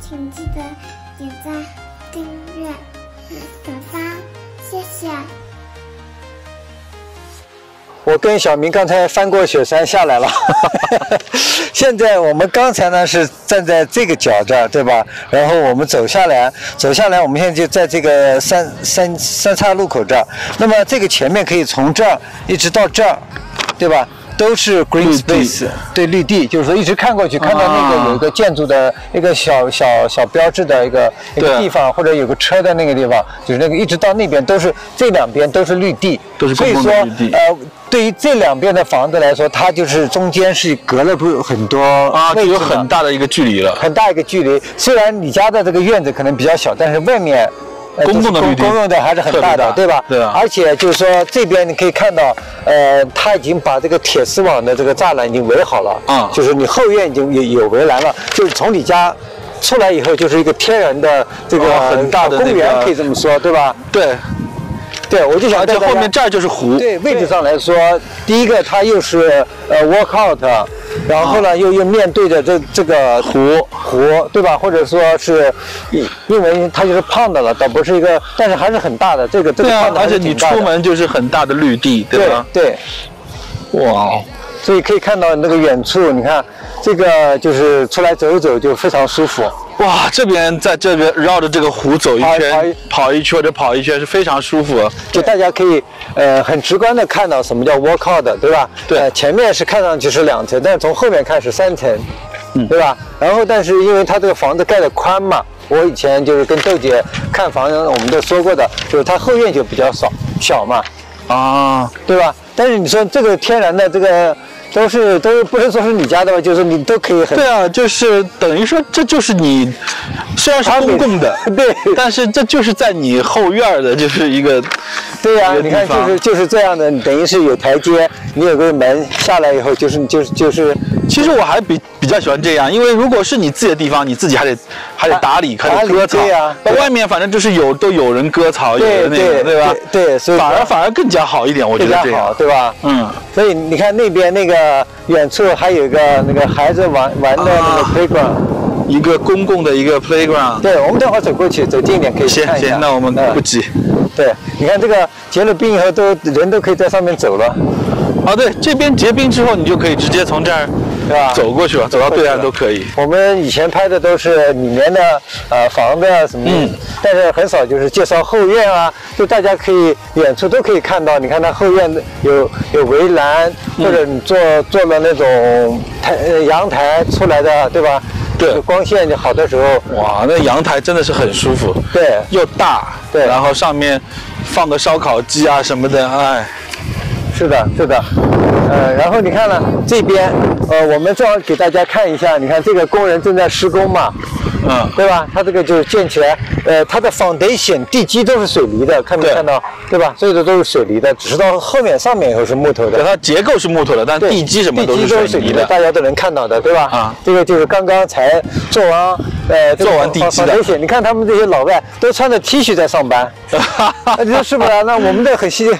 请记得点赞、订阅、转发，谢谢。我跟小明刚才翻过雪山下来了，现在我们刚才呢是站在这个角这儿，对吧？然后我们走下来，走下来，我们现在就在这个三三三岔路口这儿。那么这个前面可以从这儿一直到这儿，对吧？都是 green space，对绿地，就是说一直看过去，看到那个啊有一个建筑的一个小小小标志的一个一个地方，或者有个车的那个地方，就是那个一直到那边都是这两边都是绿地，都是所以公共绿地呃，对于这两边的房子来说，它就是中间是隔了不很多啊，就有很大的一个距离了。很大一个距离。虽然你家的这个院子可能比较小，但是外面。呃公共的绿地公公用的还是很大的，大对吧？对啊而且就是说这边你可以看到，呃，他已经把这个铁丝网的这个栅栏已经围好了，啊就是你后院已经有有围栏了，就是从你家出来以后就是一个天然的这个哦很大的公园可以这么说，对吧？对，对，我就想而且带大家后面这儿就是湖。对位置上来说，第一个它又是呃 walkout，然后呢又又面对着这这个湖湖，对吧？或者说是因因为它就是胖的了，倒不是一个，但是还是很大的。这个这个而且你出门就是很大的绿地，对对吧？对，哇，所以可以看到那个远处，你看这个就是出来走一走就非常舒服。哇，这边在这边绕着这个湖走一跑圈一，跑一圈或者跑一圈是非常舒服。就大家可以呃很直观的看到什么叫 walkout，对吧？对呃前面是看上去是两层，但是从后面看是三层，嗯，对吧？然后但是因为它这个房子盖的宽嘛，我以前就是跟豆姐看房，我们都说过的，就是它后院就比较少小嘛，啊，对吧？但是你说这个天然的这个都是都不能说是你家的吧，就是你都可以很对啊，就是等于说这就是你，虽然是公共的，对。但是这就是在你后院儿的，就是一个，对呀、你看就是就是这样的，等于是有台阶，你有个门下来以后就是就是就是其实我还比比较喜欢这样，因为如果是你自己的地方，你自己还得还得打理，还得割草。对呀那外面反正就是有都有人割草，有对人那个，对吧？对对所以反而反而更加好一点，我觉得这样。对吧？嗯，所以你看那边那个远处还有一个那个孩子玩玩的那个啊 playground，、一个公共的一个 playground。对，我们等会儿走过去，走近一点可以行看一下。行，那我们嗯不急。对，你看这个结了冰以后都人都可以在上面走了，啊，对，这边结冰之后，你就可以直接从这儿对吧？走过去吧，走到对岸都可以。我们以前拍的都是里面的呃房子啊什么的，嗯。但是很少就是介绍后院啊，就大家可以远处都可以看到，你看它后院有有围栏，嗯。或者你做做了那种台呃阳台出来的，对吧？对。就光线就好的时候，哇，那阳台真的是很舒服，对。又大，对。然后上面放个烧烤机啊什么的，哎，是的，是的，呃，然后你看呢这边，呃，我们正好给大家看一下，你看这个工人正在施工嘛，嗯，对吧？它这个就是建起来，呃，它的 foundation 地基都是水泥的，看没对看到？对吧？所有的都是水泥的，只是到后面上面以后是木头对，的。它结构是木头的，但地基什么都是水泥的。大家都能看到的，对吧？啊这个就是刚刚才做完，呃，做完地基的你看他们这些老外都穿着 T 恤在上班，那你说是不是啊？那我们这很稀。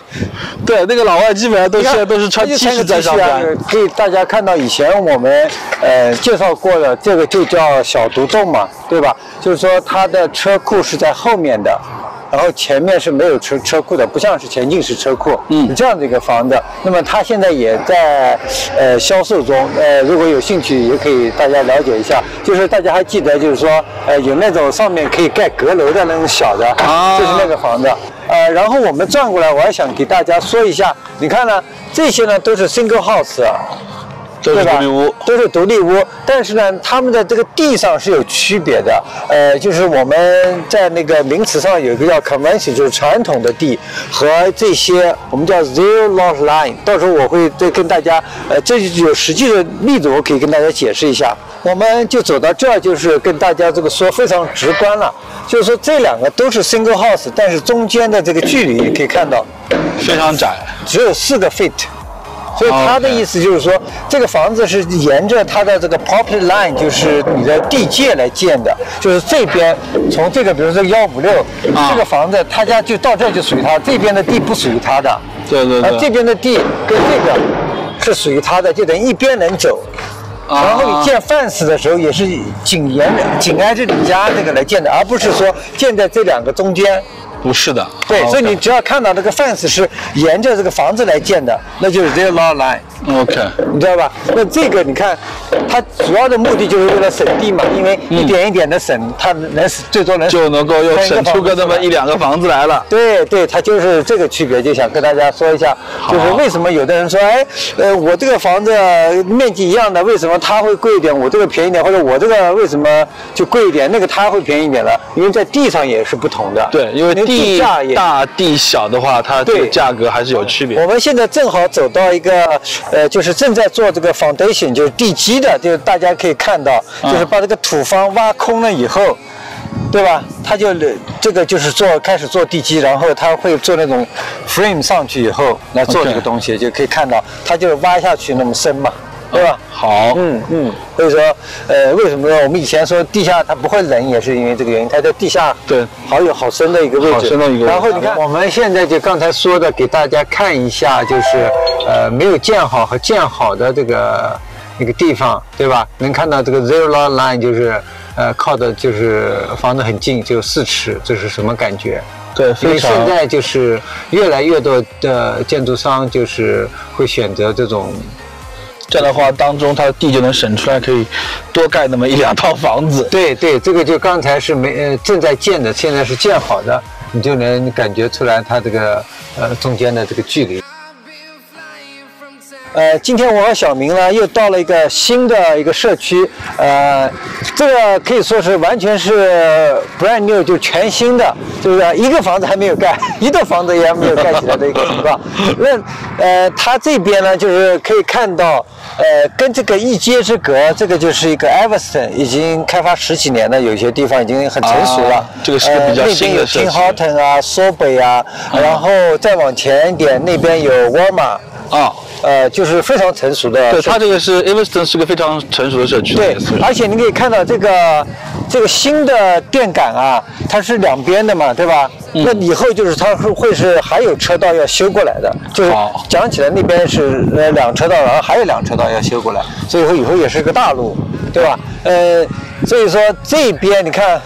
对，那个老外基本上都现在都是穿 T 恤在上班。可以大家看到以前我们呃介绍过的这个就叫小独栋嘛，对吧？就是说它的车库是在后面的。然后前面是没有车车库的，不像是前进式车库，嗯是这样的一个房子。那么它现在也在呃销售中，呃，如果有兴趣也可以大家了解一下。就是大家还记得，就是说呃有那种上面可以盖阁楼的那种小的，啊就是那个房子。呃，然后我们转过来，我还想给大家说一下，你看呢，这些呢都是 single house，都是对吧？独立屋。都是独立屋，但是呢，他们的这个地上是有区别的。呃，就是我们在那个名词上有一个叫 convention，就是传统的地和这些我们叫 zero lot line。到时候我会再跟大家，呃，这就有实际的例子，我可以跟大家解释一下。我们就走到这儿，就是跟大家这个说非常直观了，就是说这两个都是 single house，但是中间的这个距离可以看到，非常窄。只有四个 feet，所以他的意思就是说，这个房子是沿着它的这个 property line，就是你的地界来建的，就是这边从这个，比如说幺五六，啊这个房子他家就到这儿就属于他，这边的地不属于他的，对对对。而这边的地跟这个是属于他的，就等于一边能走。啊然后你建 fence 的时候也是紧沿着紧挨着你家这个来建的，而不是说建在这两个中间。不是的。对，所以你只要看到这个 fence 是沿着这个房子来建的，那就是 zero lot line。OK，你知道吧？那这个你看，它主要的目的就是为了省地嘛，因为一点一点的省，它能最多能就能够又省出个那么一两。个房子来了。对对，它就是这个区别，就想跟大家说一下，就是为什么有的人说，哎，呃，我这个房子面积一样的，为什么它会贵一点，我这个便宜点，或者我这个为什么就贵一点，那个它会便宜一点了？因为在地上也是不同的。对，因为那个地价也大地小的话，它这个对价格还是有区别。我们现在正好走到一个，呃，就是正在做这个 foundation，就是地基的，就是大家可以看到，嗯就是把这个土方挖空了以后，对吧？他就这个就是做开始做地基，然后他会做那种 frame 上去以后来做这个东西就可以看到，它就是挖下去那么深嘛，对吧？好，嗯嗯，所以说，呃，为什么呢？我们以前说地下它不会冷，也是因为这个原因，它在地下对好有好深的一个位置，好深的一个位置然后你看，我们现在就刚才说的，给大家看一下，就是呃没有建好和建好的这个那个地方，对吧？能看到这个 zero line 就是呃靠的就是房子很近，就四尺，这是什么感觉？对，所以现在就是越来越多的建筑商就是会选择这种这样的话，当中它的地就能省出来，可以多盖那么一两套房子。对对，这个就刚才是没呃正在建的，现在是建好的，你就能感觉出来它这个呃中间的这个距离。呃，今天我和小明呢又到了一个新的一个社区，呃，这个可以说是完全是 brand new，就全新的，就是一个房子还没有盖，一栋房子也还没有盖起来的一个情况。那呃，它这边呢就是可以看到，呃，跟这个一街之隔，这个就是一个 Everton，已经开发十几年了，有些地方已经很成熟了。啊这个是个比较呃、新的那边有 Tim Horton 啊、索北啊，然后再往前一点，那边有沃尔玛。啊，呃，就是非常成熟的社对，区。它这个是 Everton 是个非常成熟的社区，对，而且你可以看到这个这个新的电杆啊，它是两边的嘛，对吧？嗯那以后就是它会会是还有车道要修过来的，就是好讲起来那边是呃两车道，然后还有两车道要修过来，所以说以后也是个大路，对吧？呃，所以说这边你看。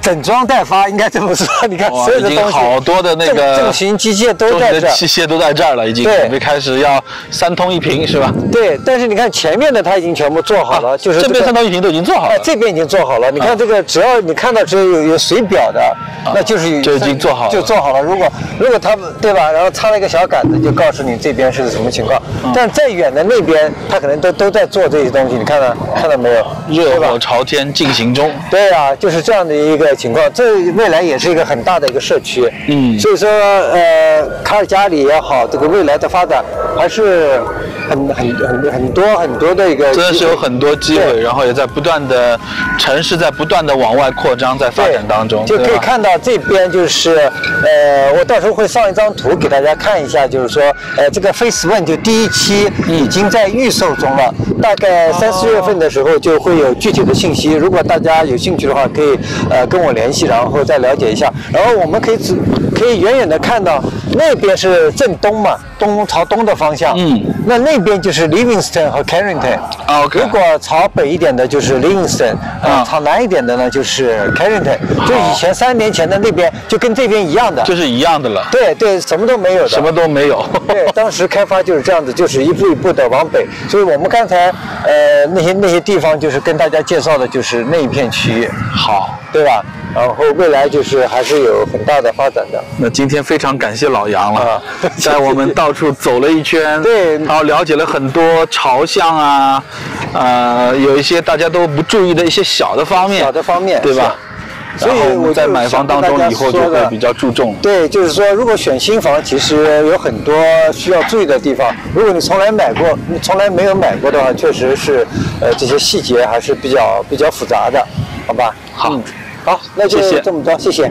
整装待发，应该这么说。你看哇已经所有的东西，好多的那个重型机械都在这儿。器械都在这儿了，已经准备开始要三通一平，是吧？对，但是你看前面的它已经全部做好了，就是这边三通一平都已经做好了哎，，这边已经做好了。你看这个，只要你看到只有有有水表的，那就是就已经做好了就做好了。如果如果他们对吧，然后插了一个小杆子，就告诉你这边是什么情况。但再远的那边，他可能都都在做这些东西。你看到看到没有？热火朝天进行中。对啊，就是这样的一个情况。这未来也是一个很大的一个社区。嗯所以说，呃，卡尔加里也好，这个未来的发展还是很很很很多很多的一个。真的是有很多机会，然后也在不断的城市在不断的往外扩张，在发展当中，就可以看到这边就是，呃，我到时候会上一张图给大家看一下，就是说，呃，这个 Face One 就第一期已经在预售中了，大概三四月份的时候就会有具体的信息。如果大家有兴趣的话，可以呃跟我联系，然后再了解一下。然后我们可以只可以远远的看到那边是正东嘛，东朝东的方向，嗯，那那边就是 Livingston 和 Carrington。啊，OK。如果朝北一点的就是 Livingston，啊。啊，朝南一点的呢就是 Carrington，就以前三年前的那边就跟这边一样的，就是一样的了，对对，什么都没有的，什么都没有。对，当时开发就是这样子，就是一步一步的往北，所以我们刚才呃那些那些地方就是跟大家介绍的就是那一片区域，好，对吧？然后未来就是还是有很大的发展的。那今天非常感谢老杨了啊，带我们到处走了一圈，对然后了解了很多朝向啊，呃，有一些大家都不注意的一些小的方面，小的方面对吧？所以在买房当中以后就会比较注重。对，就是说，如果选新房，其实有很多需要注意的地方。如果你从来买过，你从来没有买过的话，确实是，呃，这些细节还是比较比较复杂的，好吧？好嗯，好，那就这么多，谢谢。